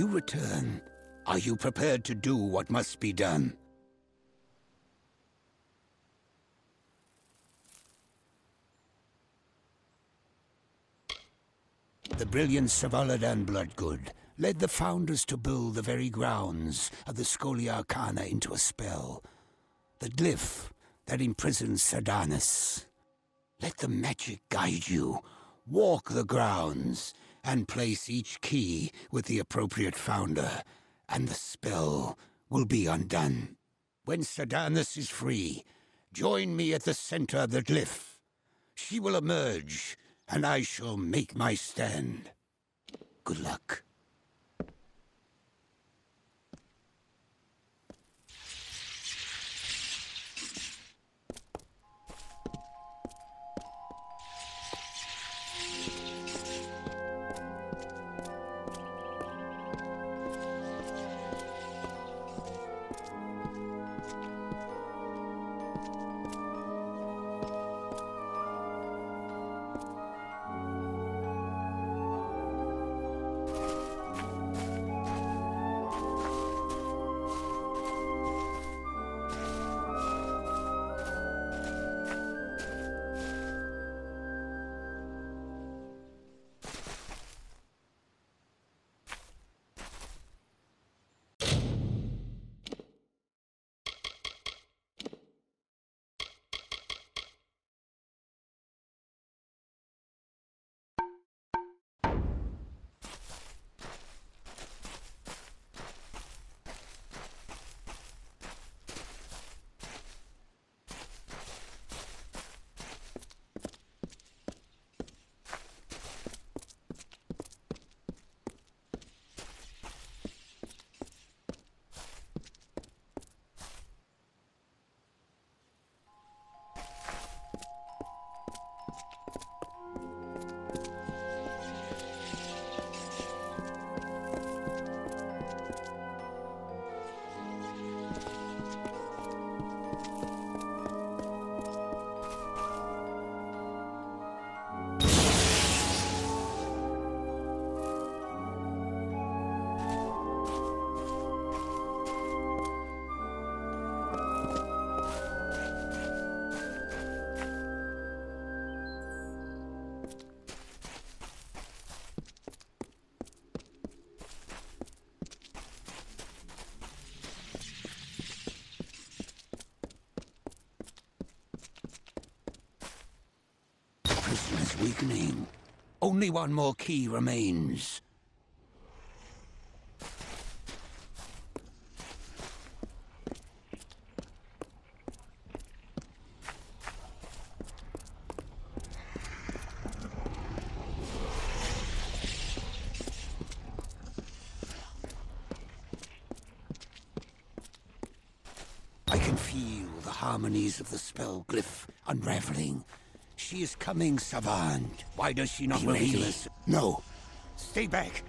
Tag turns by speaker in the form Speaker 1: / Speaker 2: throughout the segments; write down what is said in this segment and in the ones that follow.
Speaker 1: You return. Are you prepared to do what must be done? The brilliant Savaladan Bloodgood led the founders to build the very grounds of the Scholia Arcana into a spell. The glyph that imprisons Sardanis. Let the magic guide you. Walk the grounds and place each key with the appropriate founder, and the spell will be undone. When Sardanis is free, join me at the center of the glyph. She will emerge, and I shall make my stand. Good luck. Only one more key remains. I can feel the harmonies of the spell glyph unraveling. She is coming, Savant. Why does she not ready? No. Stay back.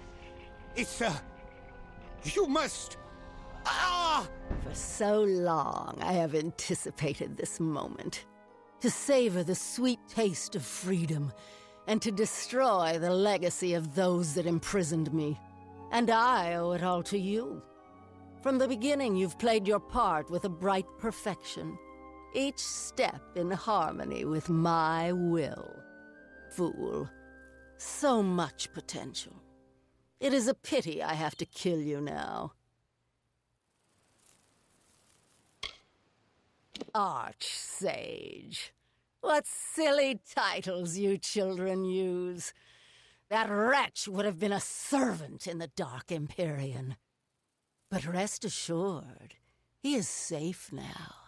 Speaker 1: It's, uh... You must... Ah!
Speaker 2: For so long, I have anticipated this moment. To savor the sweet taste of freedom, and to destroy the legacy of those that imprisoned me. And I owe it all to you. From the beginning, you've played your part with a bright perfection. Each step in harmony with my will. Fool. So much potential. It is a pity I have to kill you now. Archsage. What silly titles you children use. That wretch would have been a servant in the Dark Empyrean. But rest assured, he is safe now.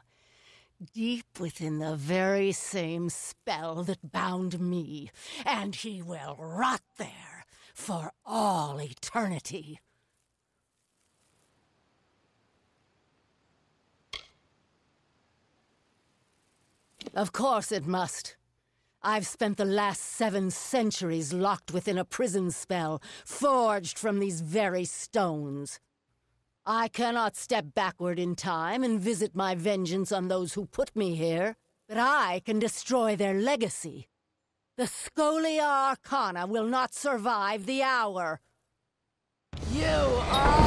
Speaker 2: Deep within the very same spell that bound me, and he will rot there for all eternity. Of course it must. I've spent the last seven centuries locked within a prison spell, forged from these very stones. I cannot step backward in time and visit my vengeance on those who put me here, but I can destroy their legacy. The Scholia Arcana will not survive the hour. You are.